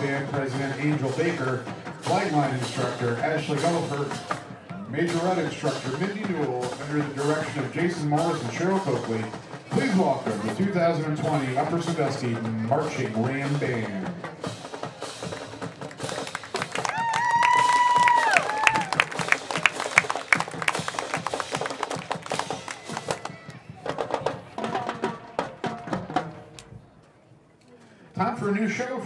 Band President Angel Baker, Flightline Instructor Ashley Gullifer, Majorette Instructor Mindy Newell, under the direction of Jason Morris and Cheryl Coakley, please welcome the 2020 Upper Sandusky Marching Ram Band.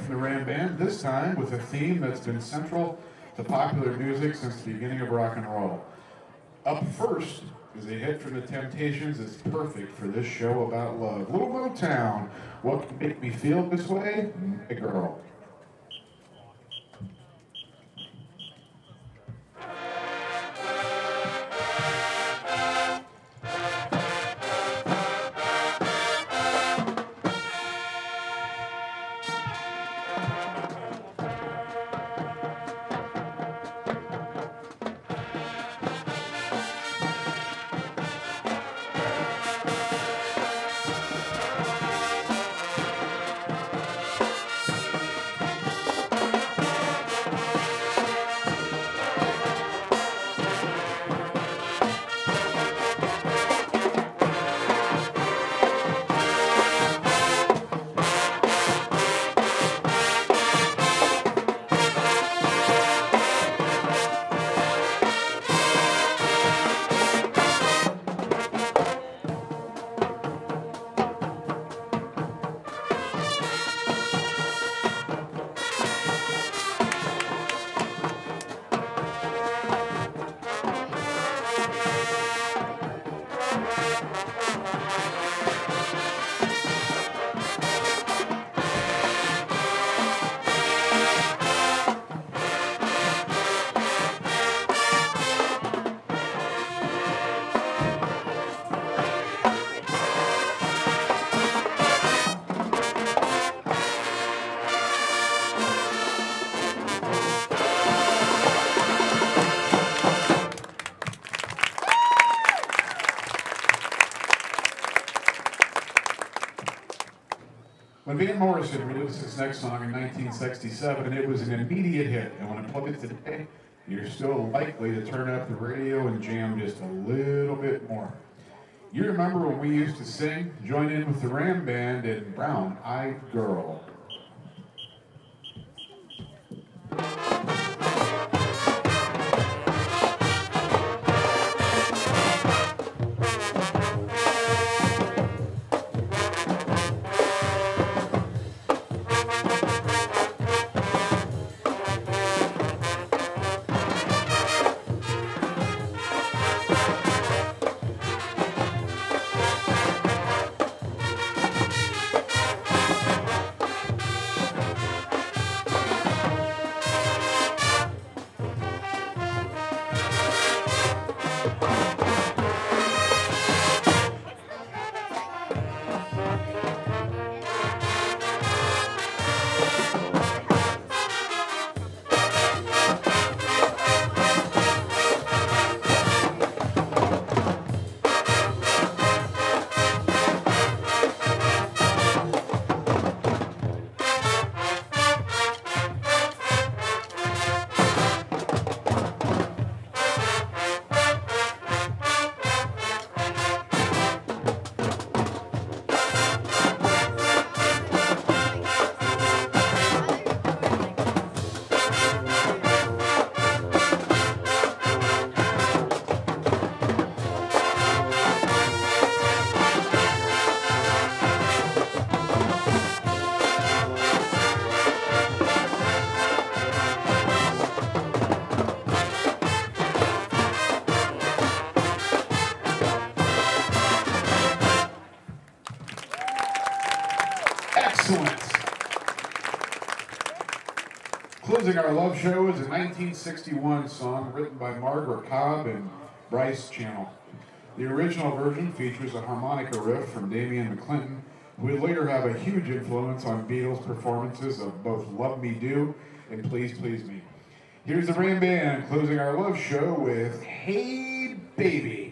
From the Ram Band, this time with a theme that's been central to popular music since the beginning of rock and roll. Up first is a hit from the Temptations that's perfect for this show about love. Little Motown, what can make me feel this way? My girl. When Van Morrison released his next song in 1967, it was an immediate hit. And when I plug it today, you're still likely to turn up the radio and jam just a little bit more. You remember when we used to sing, join in with the Ram Band and Brown Eyed Girl. Excellent. Closing our love show is a 1961 song written by Margaret Cobb and Bruce Channel. The original version features a harmonica riff from Damian McClinton, who would later have a huge influence on Beatles' performances of both Love Me Do and Please Please Me. Here's the Ram Band closing our love show with Hey Baby.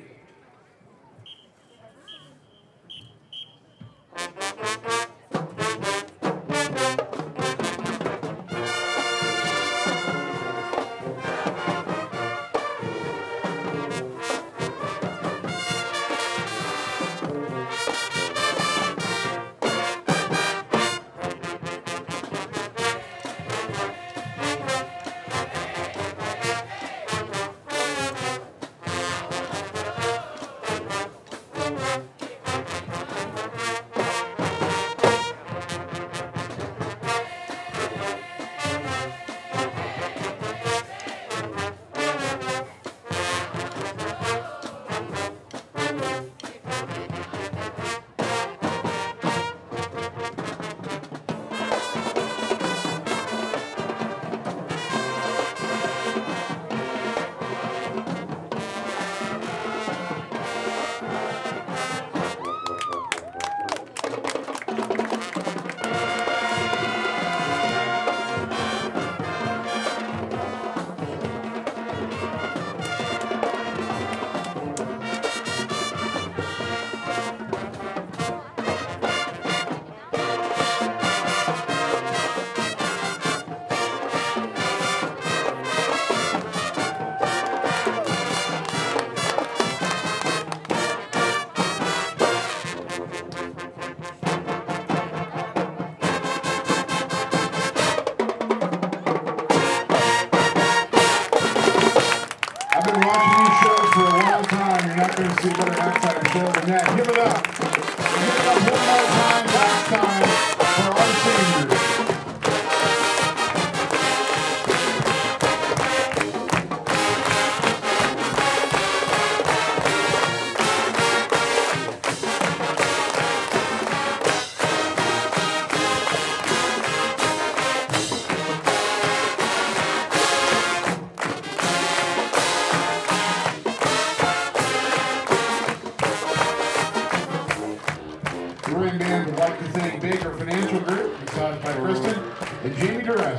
Halftime show than that. Give it up.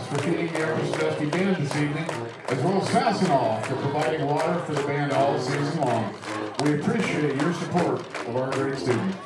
For feeding the Elvis Dusty Band this evening, as well as Fastenal for providing water for the band all season long. We appreciate your support of our great students.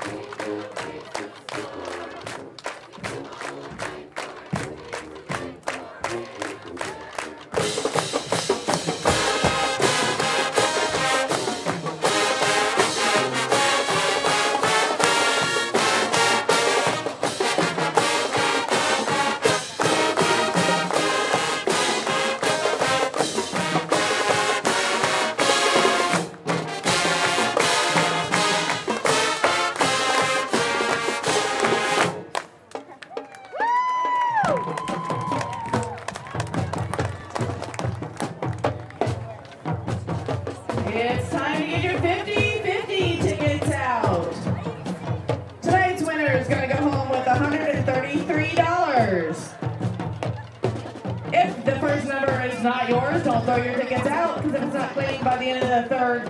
It's time to get your 50-50 tickets out. Tonight's winner is going to go home with $133. If the first number is not yours, don't throw your tickets out because if it's not cleaning by the end of the third